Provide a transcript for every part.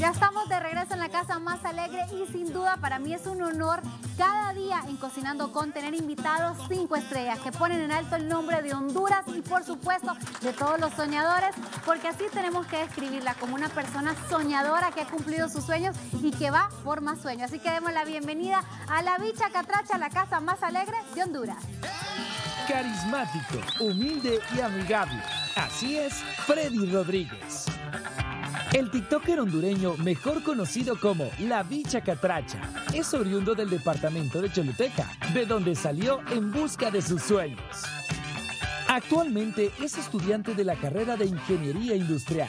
Ya estamos de regreso en la casa más alegre y sin duda para mí es un honor cada día en Cocinando con tener invitados cinco estrellas que ponen en alto el nombre de Honduras y por supuesto de todos los soñadores, porque así tenemos que describirla como una persona soñadora que ha cumplido sus sueños y que va por más sueños. Así que demos la bienvenida a la bicha catracha, la casa más alegre de Honduras. Carismático, humilde y amigable. Así es, Freddy Rodríguez. El TikToker hondureño, mejor conocido como La Bicha Catracha, es oriundo del departamento de Choluteca, de donde salió en busca de sus sueños. Actualmente es estudiante de la carrera de Ingeniería Industrial,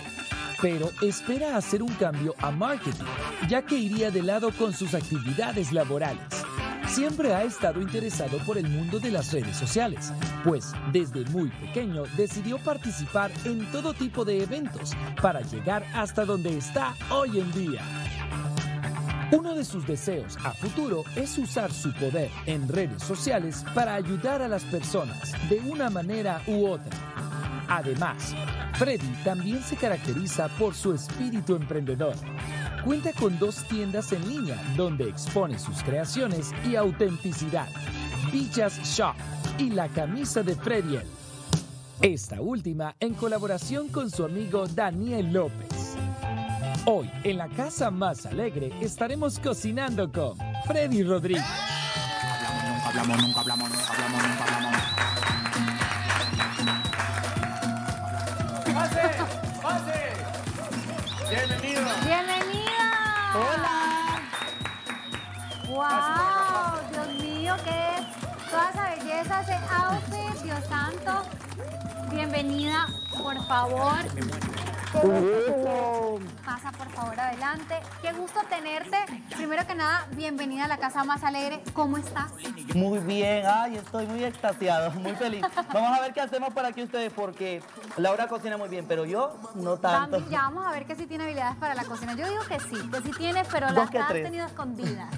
pero espera hacer un cambio a marketing, ya que iría de lado con sus actividades laborales. Siempre ha estado interesado por el mundo de las redes sociales, pues desde muy pequeño decidió participar en todo tipo de eventos para llegar hasta donde está hoy en día. Uno de sus deseos a futuro es usar su poder en redes sociales para ayudar a las personas de una manera u otra. Además, Freddy también se caracteriza por su espíritu emprendedor cuenta con dos tiendas en línea donde expone sus creaciones y autenticidad. Bichas Shop y la camisa de Frediel. Esta última en colaboración con su amigo Daniel López. Hoy, en la casa más alegre, estaremos cocinando con Freddy Rodríguez. Nunca hablamos, nunca hablamos, Hola. Wow, Dios mío, ¿qué? Toda esa belleza, ese outfit, Dios santo. Bienvenida, por favor. Pasa por favor adelante. Qué gusto tenerte. Primero que nada, bienvenida a la casa más alegre. ¿Cómo estás? Muy bien, ay, estoy muy extasiado, muy feliz. Vamos a ver qué hacemos para aquí ustedes, porque Laura cocina muy bien, pero yo no tanto. También, ya vamos a ver que sí tiene habilidades para la cocina. Yo digo que sí, que sí tienes, pero las has tenido escondidas.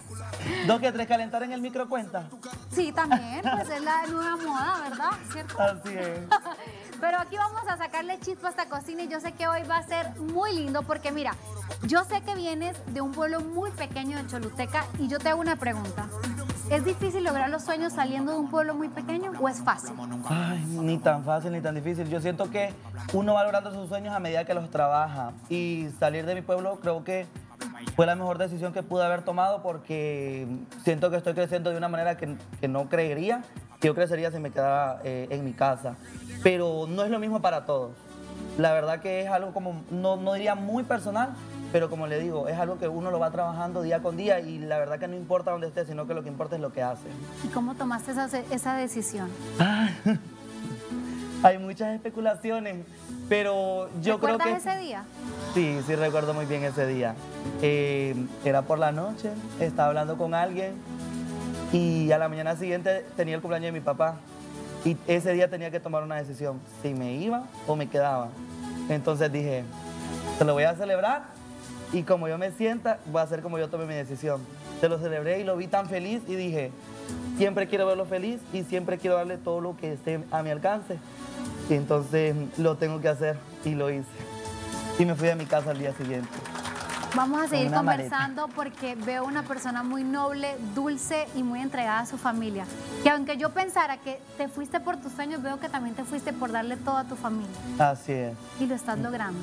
Dos que tres, calentar en el micro cuenta. Sí, también, pues es la nueva moda, ¿verdad? ¿Cierto? Así es. Pero aquí vamos a sacarle chispa a esta cocina y yo sé que hoy va a ser muy lindo porque mira, yo sé que vienes de un pueblo muy pequeño de Choluteca y yo te hago una pregunta. ¿Es difícil lograr los sueños saliendo de un pueblo muy pequeño o es fácil? Ay, ni tan fácil ni tan difícil. Yo siento que uno va logrando sus sueños a medida que los trabaja. Y salir de mi pueblo creo que fue la mejor decisión que pude haber tomado porque siento que estoy creciendo de una manera que, que no creería que yo crecería si me quedara eh, en mi casa. Pero no es lo mismo para todos. La verdad que es algo como, no, no diría muy personal, pero como le digo, es algo que uno lo va trabajando día con día y la verdad que no importa dónde esté, sino que lo que importa es lo que hace. ¿Y cómo tomaste esa, esa decisión? Hay muchas especulaciones, pero yo creo ¿Recuerdas que... ese día? Sí, sí recuerdo muy bien ese día. Eh, era por la noche, estaba hablando con alguien y a la mañana siguiente tenía el cumpleaños de mi papá. Y ese día tenía que tomar una decisión, si me iba o me quedaba. Entonces dije, se lo voy a celebrar y como yo me sienta, voy a hacer como yo tomé mi decisión. Se lo celebré y lo vi tan feliz y dije, siempre quiero verlo feliz y siempre quiero darle todo lo que esté a mi alcance. Y entonces lo tengo que hacer y lo hice. Y me fui a mi casa al día siguiente. Vamos a seguir maleta. conversando porque veo una persona muy noble, dulce y muy entregada a su familia. Que aunque yo pensara que te fuiste por tus sueños, veo que también te fuiste por darle todo a tu familia. Así es. Y lo estás logrando.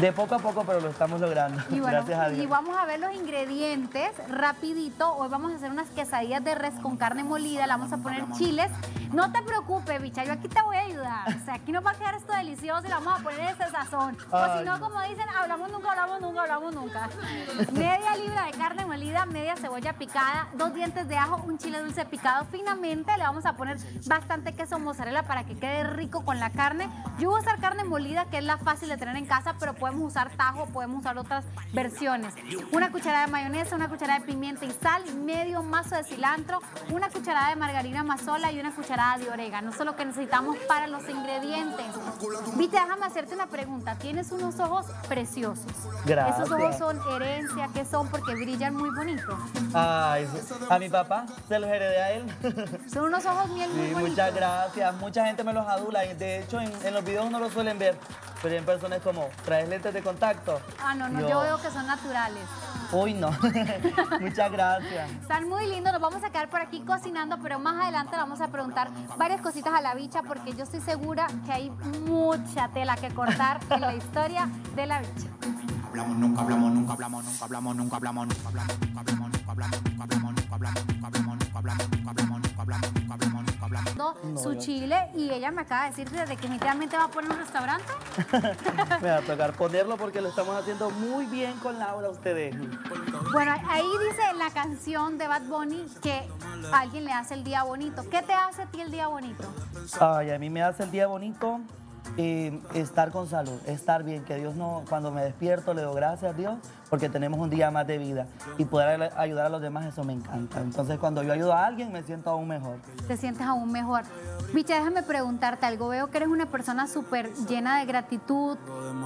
De poco a poco, pero lo estamos logrando. Y, bueno, Gracias a Dios. y vamos a ver los ingredientes rapidito. Hoy vamos a hacer unas quesadillas de res con carne molida. Le vamos a poner chiles. No te preocupes, bicha, yo aquí te voy a ayudar. O sea, aquí nos va a quedar esto delicioso y le vamos a poner ese sazón. O si no, como dicen, hablamos nunca, hablamos nunca, hablamos nunca. Media libra de carne molida, media cebolla picada, dos dientes de ajo, un chile dulce picado finamente. Le vamos a poner bastante queso mozzarella para que quede rico con la carne. Yo voy a usar carne molida, que es la fácil de tener en casa, pero podemos usar tajo, podemos usar otras versiones. Una cucharada de mayonesa, una cucharada de pimienta y sal, medio mazo de cilantro, una cucharada de margarina mazola y una cucharada de orégano. Eso es lo que necesitamos para los ingredientes. Viste, déjame hacerte una pregunta. Tienes unos ojos preciosos. Gracias. Esos ojos son herencia, ¿qué son? Porque brillan muy bonito. Ay, a mi papá se los heredé a él. Son unos ojos miel muy bonitos. muchas gracias. Mucha gente me los adula. De hecho, en, en los videos no lo suelen ver. Pero en persona es como, ¿traes lentes de contacto? Ah, no, no, yo, veo que son naturales. Uy, no. Muchas gracias. Están muy lindos, nos vamos a quedar por aquí cocinando, pero más adelante le vamos a preguntar varias cositas a la bicha porque yo estoy segura que hay mucha tela que cortar en la historia de la bicha. Hablamos, nunca hablamos, nunca hablamos, nunca hablamos, nunca hablamos, nunca hablamos, nunca hablamos, nunca hablamos, nunca hablamos, nunca hablamos, No, su chile y ella me acaba de decir desde que definitivamente va a poner un restaurante. Me va a tocar ponerlo porque lo estamos haciendo muy bien con Laura ustedes. Bueno, ahí dice la canción de Bad Bunny que alguien le hace el día bonito. ¿Qué te hace a ti el día bonito? Ay, a mí me hace el día bonito eh, estar con salud, estar bien, que Dios no, cuando me despierto le doy gracias a Dios porque tenemos un día más de vida y poder ayudar a los demás, eso me encanta. Entonces cuando yo ayudo a alguien me siento aún mejor. Te sientes aún mejor. Micha, déjame preguntarte algo. Veo que eres una persona súper llena de gratitud,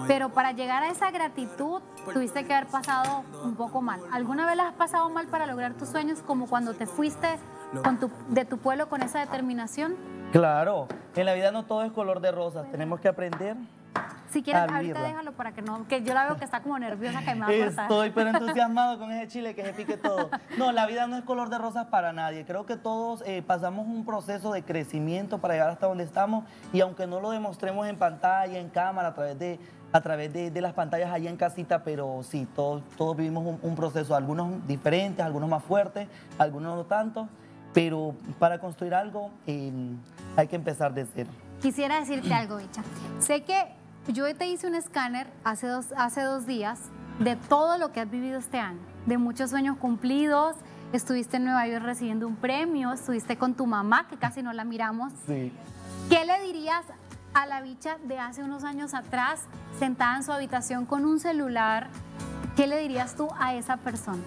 pero para llegar a esa gratitud tuviste que haber pasado un poco mal. ¿Alguna vez la has pasado mal para lograr tus sueños, como cuando te fuiste con tu, de tu pueblo con esa determinación? Claro, en la vida no todo es color de rosas, tenemos que aprender si quieres, ahorita déjalo para que no, que yo la veo que está como nerviosa que me va a cortar. Estoy pero entusiasmado con ese chile que se pique todo. No, la vida no es color de rosas para nadie. Creo que todos eh, pasamos un proceso de crecimiento para llegar hasta donde estamos y aunque no lo demostremos en pantalla, en cámara, a través de a través de, las pantallas allá en casita, pero sí, todos, todos vivimos un, proceso, algunos diferentes, algunos más fuertes, algunos no tanto, pero para construir algo em, hay que empezar de cero. Quisiera decirte algo, Bicha. Sé que yo te hice un escáner hace dos, hace dos días de todo lo que has vivido este año, de muchos sueños cumplidos. Estuviste en Nueva York recibiendo un premio, estuviste con tu mamá, que casi no la miramos. Sí. ¿Qué le dirías a la bicha de hace unos años atrás, sentada en su habitación con un celular? ¿Qué le dirías tú a esa persona?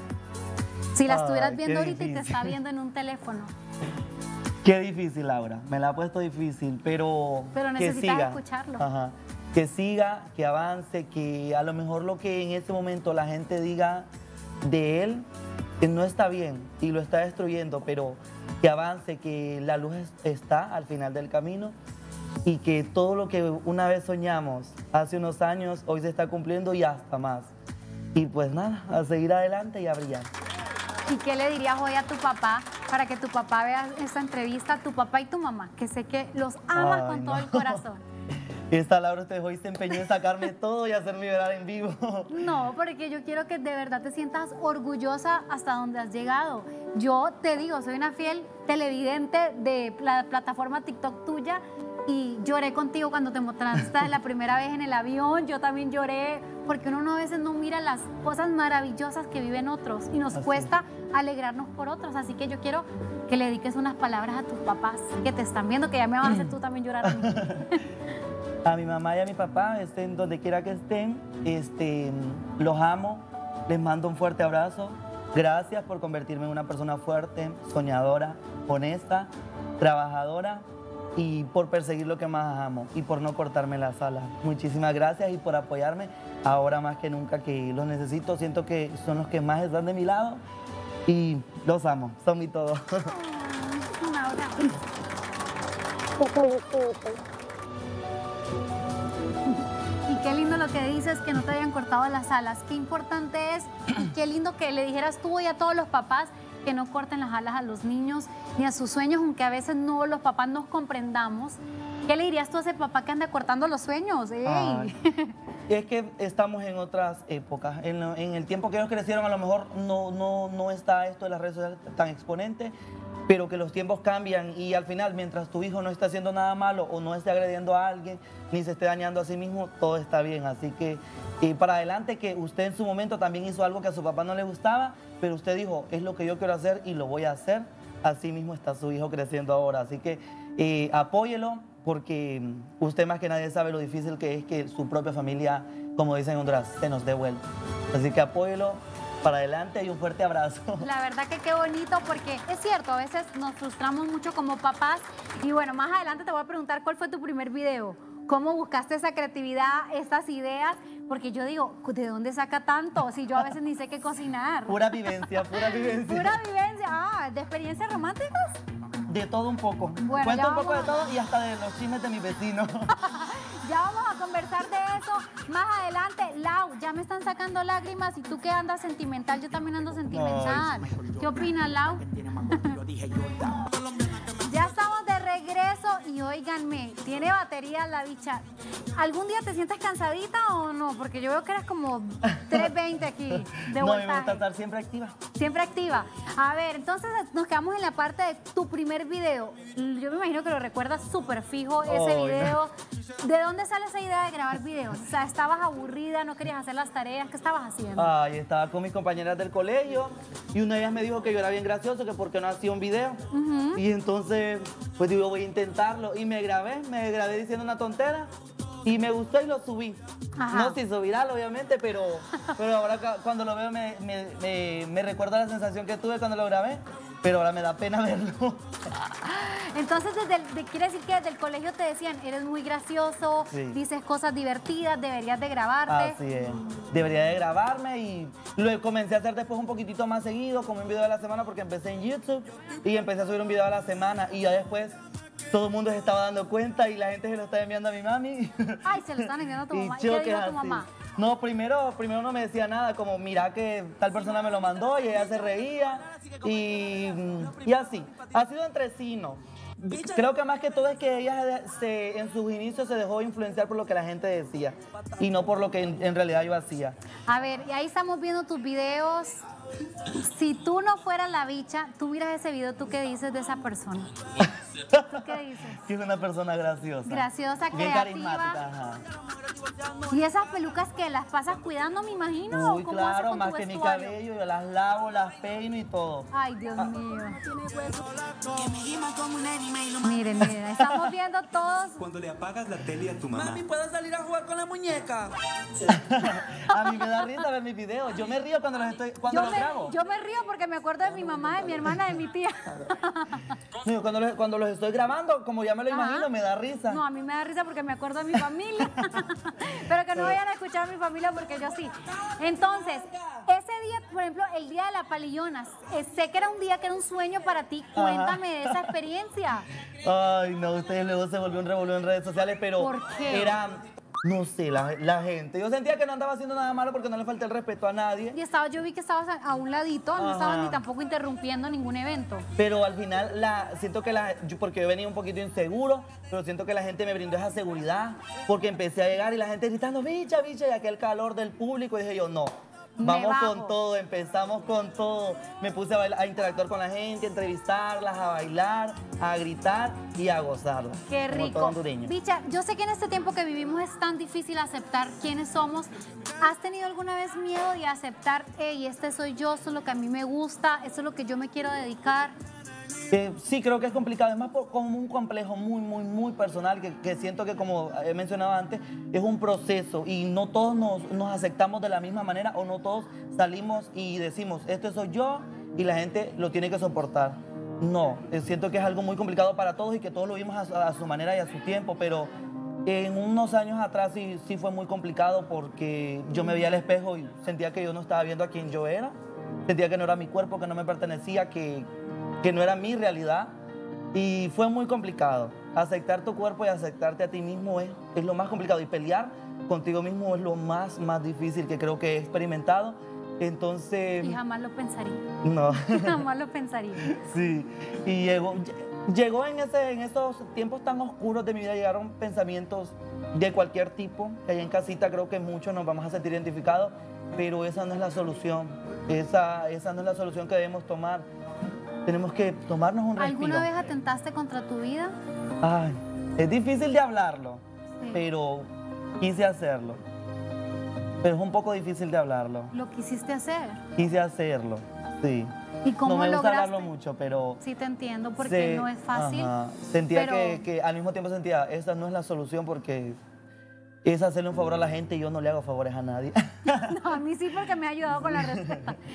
Si la estuvieras viendo ahorita y te está viendo en un teléfono. Qué difícil, Laura. Me la ha puesto difícil, pero. Pero necesitas escucharlo. Ajá que siga, que avance, que a lo mejor lo que en este momento la gente diga de él que no está bien y lo está destruyendo, pero que avance, que la luz está al final del camino y que todo lo que una vez soñamos hace unos años hoy se está cumpliendo y hasta más. Y pues nada, a seguir adelante y a brillar. ¿Y qué le dirías hoy a tu papá para que tu papá vea esta entrevista, tu papá y tu mamá, que sé que los amas con todo el corazón? Esta Laura usted hoy se empeñó en sacarme todo y hacerme llorar en vivo. No, porque yo quiero que de verdad te sientas orgullosa hasta donde has llegado. Yo te digo, soy una fiel televidente de la plataforma TikTok tuya y lloré contigo cuando te mostraste la primera vez en el avión. Yo también lloré porque uno a veces no mira las cosas maravillosas que viven otros y nos cuesta alegrarnos por otros. Así que yo quiero que le dediques unas palabras a tus papás que te están viendo, que ya me vas a hacer tú también llorar a mí. a mi mamá y a mi papá, estén donde quiera que estén, este, los amo, les mando un fuerte abrazo. Gracias por convertirme en una persona fuerte, soñadora, honesta, trabajadora y por perseguir lo que más amo y por no cortarme las alas. Muchísimas gracias y por apoyarme ahora más que nunca que los necesito. Siento que son los que más están de mi lado y los amo, son mi todo. qué lindo lo que dices, que no te hayan cortado las alas. Qué importante es y qué lindo que le dijeras tú y a todos los papás que no corten las alas a los niños ni a sus sueños, aunque a veces no los papás nos comprendamos. ¿Qué le dirías tú a ese papá que anda cortando los sueños? es que estamos en otras épocas. En, el tiempo que ellos crecieron, a lo mejor no, no, no está esto de las redes sociales tan exponente pero que los tiempos cambian y al final, mientras tu hijo no esté haciendo nada malo o no esté agrediendo a alguien, ni se esté dañando a sí mismo, todo está bien. Así que y para adelante que usted en su momento también hizo algo que a su papá no le gustaba, pero usted dijo, es lo que yo quiero hacer y lo voy a hacer. Así mismo está su hijo creciendo ahora. Así que eh, apóyelo porque usted más que nadie sabe lo difícil que es que su propia familia, como dicen en Honduras, se nos dé vuelta. Así que apóyelo para adelante y un fuerte abrazo. La verdad que qué bonito porque es cierto, a veces nos frustramos mucho como papás y bueno, más adelante te voy a preguntar cuál fue tu primer video. ¿Cómo buscaste esa creatividad, esas ideas? Porque yo digo, ¿de dónde saca tanto? Si yo a veces ni sé qué cocinar. Pura vivencia, pura vivencia. Pura vivencia. Ah, ¿de experiencias románticas? De todo un poco. Bueno, Cuento un poco de todo y hasta de los chismes de mi vecino. ya vamos a conversar de eso más adelante. Lau, ya me están sacando lágrimas y tú que andas sentimental, yo también ando sentimental. ¿Qué opinas, Lau? Ya estamos de regreso y óiganme, tiene batería la bicha. ¿Algún día te sientes cansadita o no? Porque yo veo que eres como 320 aquí de no, a mí me gusta voltaje. estar siempre activa. Siempre activa. A ver, entonces nos quedamos en la parte de tu primer video. Yo me imagino que lo recuerdas súper fijo ese no. video. ¿De dónde sale esa idea de grabar videos? O sea, ¿estabas aburrida, no querías hacer las tareas? ¿Qué estabas haciendo? Ay, estaba con mis compañeras del colegio y una de ellas me dijo que yo era bien gracioso, que por qué no hacía un video. Y entonces, pues digo, voy a Y me grabé, me grabé diciendo una tontera y me gustó y lo subí. Ajá. No se hizo viral, obviamente, pero, pero ahora cuando lo veo me, me, me, me recuerda la sensación que tuve cuando lo grabé, pero ahora me da pena verlo. Entonces, desde el- quiere decir que desde el colegio te decían, eres muy gracioso, Sí. dices cosas divertidas, deberías de grabarte. Así es. Debería de grabarme y lo comencé a hacer después un poquitito más seguido, como un video a la semana, porque empecé en YouTube y empecé a subir un video a la semana y ya después todo el mundo se estaba dando cuenta y la gente se lo estaba enviando a mi mami. Ay, se lo están enviando a tu mamá. ¿Y qué dijo tu así. mamá? No, primero, primero no me decía nada, como mira que tal persona me lo mandó y ella se reía y, y así. Ha sido entre sí, no. Creo que más que todo es que ella se- en sus inicios se dejó influenciar por lo que la gente decía y no por lo que en, en realidad yo hacía. A ver, y ahí estamos viendo tus videos. Si tú no fueras la bicha, tú miras ese video, ¿tú qué dices de esa persona? ¿Tú qué dices? Que es una persona graciosa. Graciosa, Bien creativa. carismática, ajá. ¿Y esas pelucas que las pasas cuidando, me imagino? Uy, ¿o cómo claro, con más tu que mi cabello, yo las lavo, las peino y todo. Ay, Dios mío. Miren, miren, estamos viendo todos. Cuando le apagas la tele a tu mamá. Mami, ¿puedo salir a jugar con la muñeca? A mí me da risa ver mis videos. Yo me río cuando los estoy, cuando Yo los me, grabo. yo me río porque me acuerdo de mi mamá, de mi hermana, de mi tía. Cuando los, cuando los estoy grabando, como ya me lo Ajá. imagino, me da risa. No, a mí me da risa porque me acuerdo de mi familia. Pero que no vayan a escuchar a mi familia porque yo sí. Entonces, ese día, por ejemplo, el día de la palillona, eh, sé que era un día que era un sueño para ti. Cuéntame de esa experiencia. Ay, no, ustedes luego se volvió un revolú en redes sociales, pero ¿Por qué? era, no sé, la, la gente. Yo sentía que no andaba haciendo nada malo porque no le falté el respeto a nadie. Y estaba, yo vi que estabas a, a un ladito, no estabas ni tampoco interrumpiendo ningún evento. Pero al final, la, siento que la, yo- porque yo venía un poquito inseguro, pero siento que la gente me brindó esa seguridad, porque empecé a llegar y la gente gritando, bicha, bicha, y aquel calor del público, y dije yo, no. Vamos con todo, empezamos con todo. Me puse a, bailar- a interactuar con la gente, a entrevistarlas, a bailar, a gritar y a gozarlas. Qué rico. Bicha, yo sé que en este tiempo que vivimos es tan difícil aceptar quiénes somos. ¿Has tenido alguna vez miedo de aceptar, hey, este soy yo, esto es lo que a mí me gusta, esto es lo que yo me quiero dedicar? Eh, sí, creo que es complicado. Es más como un complejo muy, muy, muy personal que, siento que, como he mencionado antes, es un proceso y no todos nos, aceptamos de la misma manera o no todos salimos y decimos, este soy yo y la gente lo tiene que soportar. No, eh, siento que es algo muy complicado para todos y que todos lo vimos a, su- manera y a su tiempo, pero en unos años atrás sí, sí fue muy complicado porque yo me veía al espejo y sentía que yo no estaba viendo a quien yo era, sentía que no era mi cuerpo, que no me pertenecía, que, que no era mi realidad y fue muy complicado. Aceptar tu cuerpo y aceptarte a ti mismo es, es lo más complicado y pelear contigo mismo es lo más, más difícil que creo que he experimentado. Entonces, Y jamás lo pensaría. no. Jamás lo pensaría. Sí, y llegó, llegó en, ese, en esos tiempos tan oscuros de mi vida, llegaron pensamientos de cualquier tipo. Allá en casita creo que muchos nos vamos a sentir identificados, pero esa no es la solución. Esa, esa no es la solución que debemos tomar. Tenemos que tomarnos un respiro. ¿Alguna vez atentaste contra tu vida? Ay, es difícil de hablarlo, Sí. pero quise hacerlo. Pero es un poco difícil de hablarlo. ¿Lo quisiste hacer? Quise hacerlo, sí. ¿Y cómo no me gusta lograste? hablarlo mucho, pero... Sí te entiendo, porque no es fácil. ajá. Sentía pero- que, que al mismo tiempo sentía, esta no es la solución porque es hacerle un favor a la gente y yo no le hago favores a nadie. No, a mí sí porque me ha ayudado con la receta.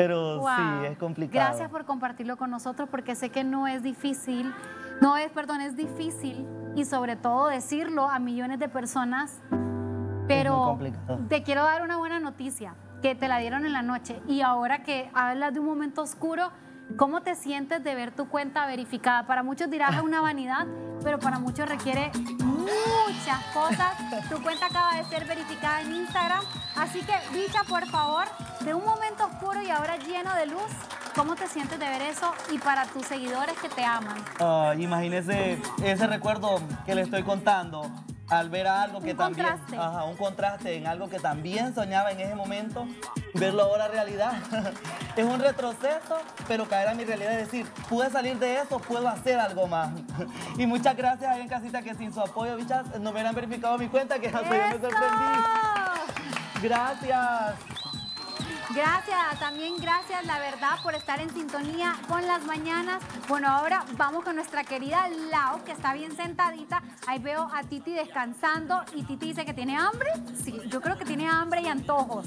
Pero Wow. sí, es complicado. Gracias por compartirlo con nosotros porque sé que no es difícil, no es, perdón, es difícil y sobre todo decirlo a millones de personas, pero te quiero dar una buena noticia, que te la dieron en la noche y ahora que hablas de un momento oscuro, ¿cómo te sientes de ver tu cuenta verificada? Para muchos dirás es una vanidad, pero para muchos requiere muchas cosas. Tu cuenta acaba de ser verificada en Instagram. Así que, Bicha, por favor, de un momento oscuro y ahora lleno de luz, ¿cómo te sientes de ver eso? Y para tus seguidores que te aman. Ay, imagínese ese recuerdo que le estoy contando al ver algo que Un también, contraste. ajá, un contraste en algo que también soñaba en ese momento, verlo ahora realidad. es un retroceso, pero caer a mi realidad y decir, pude salir de eso, puedo hacer algo más. y muchas gracias ahí en casita que sin su apoyo, bichas, no me hubieran verificado mi cuenta, que hasta yo me sorprendí. Gracias. Gracias, también gracias, la verdad, por estar en sintonía con las mañanas. Bueno, ahora vamos con nuestra querida Lau, que está bien sentadita. Ahí veo a Titi descansando y Titi dice que tiene hambre. Sí, yo creo que tiene hambre y antojos.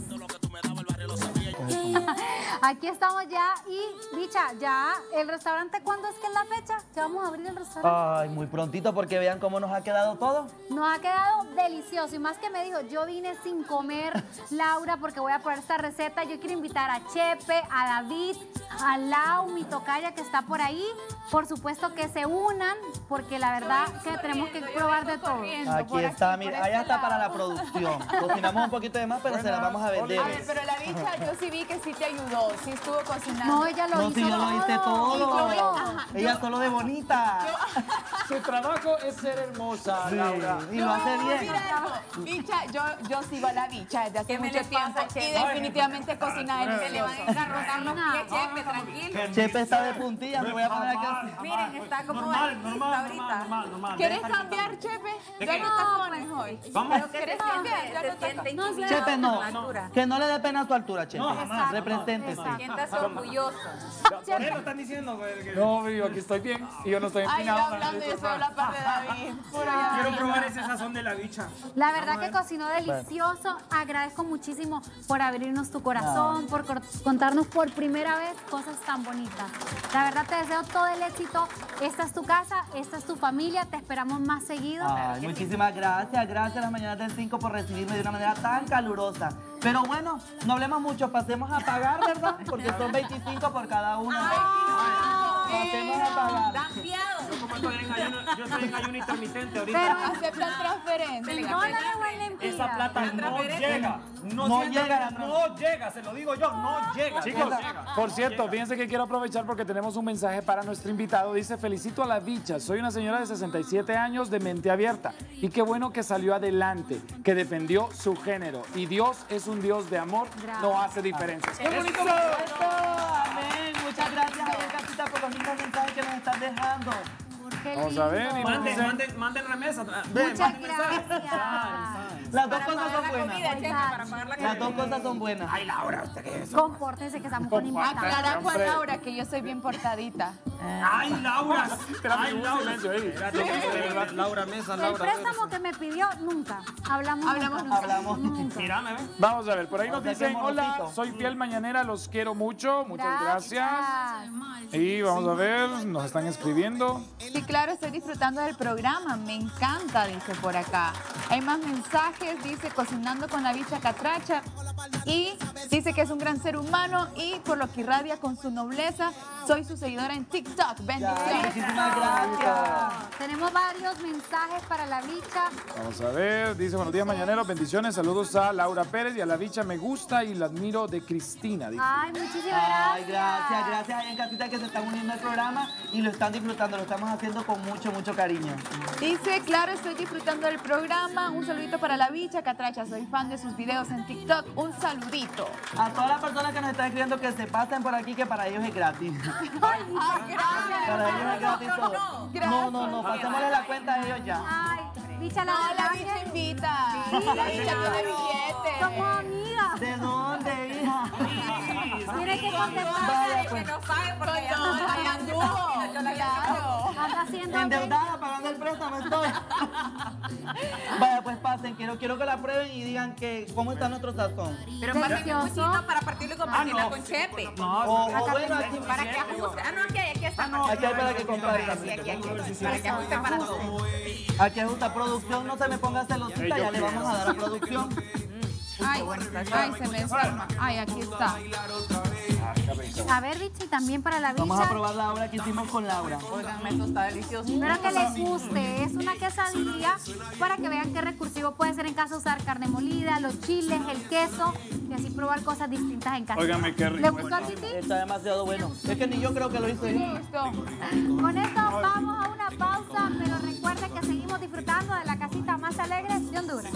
Aquí estamos ya y, bicha, ya, ¿el restaurante cuándo es que es la fecha? Ya vamos a abrir el restaurante. Ay, muy prontito porque vean cómo nos ha quedado todo. Nos ha quedado delicioso y más que me dijo, yo vine sin comer, Laura, porque voy a probar esta receta. Yo quiero invitar a Chepe, a David, a Lau, mi tocaya que está por ahí. Por supuesto que se unan, porque la verdad que tenemos que probar de todo. Aquí está, mira, allá está para la producción. Cocinamos un poquito de más, pero se la vamos a vender. A ver, pero la bicha, yo sí vi que sí te ayudó, sí estuvo cocinando. No, ella lo No, hizo si yo lo hice todo. Y yo- ajá, Ella solo de bonita. Su trabajo es ser hermosa, Sí, Laura. y lo hace No, bien. Bicha, yo, yo sigo a la bicha desde hace ¿Qué me mucho pasa, tiempo y definitivamente cocina Se le van a engarrotar los No. pies, Chepe, tranquilo. Chepe está de puntilla, me voy a poner acá. Miren, está como Normal, normal, ahorita. normal, normal, normal. ¿Quieres cambiar, Chepe? qué? Ya no tacones hoy. Vamos. ¿Quieres cambiar? Ya no. No, Chepe, no. Que no le dé pena a su altura, Chepe. No, jamás. Represéntese. Siéntase orgulloso. Por eso están diciendo, güey, que- No, vivo, aquí estoy bien y yo no estoy Ay, yo empinado. hablando, yo soy la parte de David. Quiero probar ese sazón de la bicha. La verdad que cocinó delicioso. Agradezco muchísimo por abrirnos tu corazón, por contarnos por primera vez cosas tan bonitas. La verdad te deseo todo el éxito. Esta es tu casa, esta es tu familia. Te esperamos más seguido. Ay, muchísimas gracias, gracias a las mañanas del 5 por recibirme de una manera tan calurosa. Pero bueno, no hablemos mucho, pasemos a pagar, ¿verdad? Porque son 25 por cada uno. Pasemos a pagar. Dan fiado. Como estoy en ayuno, yo estoy en ayuno intermitente ahorita. Pero Aceptan transferencia. no Esa plata no llega. No, llega No llega, se lo digo yo, no llega. Chicos, no llega. por cierto, fíjense que quiero aprovechar porque tenemos un mensaje para nuestro invitado. Dice, felicito a la bicha, soy una señora de 67 años de mente abierta y qué bueno que salió adelante, que defendió su género. Y Dios es un Dios de amor, no hace diferencias. ¡Qué bonito! Eso, amén. Muchas gracias en casita por los mismos mensajes que nos están dejando. Vamos a ver, Manden, manden, manden remesa. Muchas gracias. Las dos cosas son buenas. Las dos cosas son buenas. Ay, Laura, ¿usted qué es eso? Compórtense que estamos con invitados. Aclara con Laura que yo soy bien portadita. Ay, Laura. Ay, Laura. Laura Mesa, El Laura. préstamo que me pidió, nunca. Hablamos, Hablamos nunca. Hablamos. Nunca. Mírame. Vamos a ver, por ahí nos dicen, hola, morosito". soy fiel mañanera, los quiero mucho, muchas gracias. Y vamos a ver, nos están escribiendo. Sí, claro, estoy disfrutando del programa. Me encanta, dice por acá. Hay más mensajes, dice cocinando con la bicha catracha. Y dice que es un gran ser humano y por lo que irradia con su nobleza. Soy su seguidora en TikTok. Bendiciones. muchísimas gracias. Tenemos varios mensajes para la bicha. Vamos a ver, dice buenos días mañaneros, bendiciones, saludos a Laura Pérez y a la bicha me gusta y la admiro de Cristina. dice. Ay, muchísimas gracias. Ay, gracias, gracias ahí en casita que se están uniendo al programa y lo están disfrutando, lo estamos haciendo con mucho, mucho cariño. Dice, claro, estoy disfrutando del programa. Un saludito para la bicha catracha. Soy fan de sus videos en TikTok. Un saludito. A todas las personas que nos están escribiendo que se pasen por aquí, que para ellos es gratis. Ay, gracias. Para ellos es gratis todo. No, no, no, pasémosle la cuenta a ellos ya. Ay, bicha, la No, la bicha invita. La bicha tiene billete. somos amigas. ¿De dónde, hija? Tienes que contestar. Vaya, Que pues. no sabe porque Soy ya yo, no. Claro. Anda haciendo Endeudada pagando el préstamo estoy. Vaya, pues pasen, quiero, quiero que la prueben y digan que cómo está nuestro sazón. Pero para un Delicioso. cuchito para partirlo y compartirla no. con Chepe. O, o bueno, aquí, Para que ajuste. Ah, no, aquí hay, aquí está. aquí hay para que compartan. Aquí, aquí, aquí. Para que ajuste para todos. Aquí ajusta producción, no se me ponga celosita, ya le vamos a dar a producción. Ay, ay, se me. Ay, aquí está. A ver, Richie, también para la bicha. Vamos a probar la obra que hicimos con Laura. Oigan, esto está delicioso. Espero que les guste. Es una quesadilla para que vean qué recursivo puede ser en casa usar carne molida, los chiles, el queso y así probar cosas distintas en casa. Óigame, qué rico. ¿Le gustó a Titi? Está demasiado bueno. Es que ni yo creo que lo hice ¿eh? Listo. Con esto vamos a una pausa, pero recuerden que seguimos disfrutando de la casita más alegre de Honduras.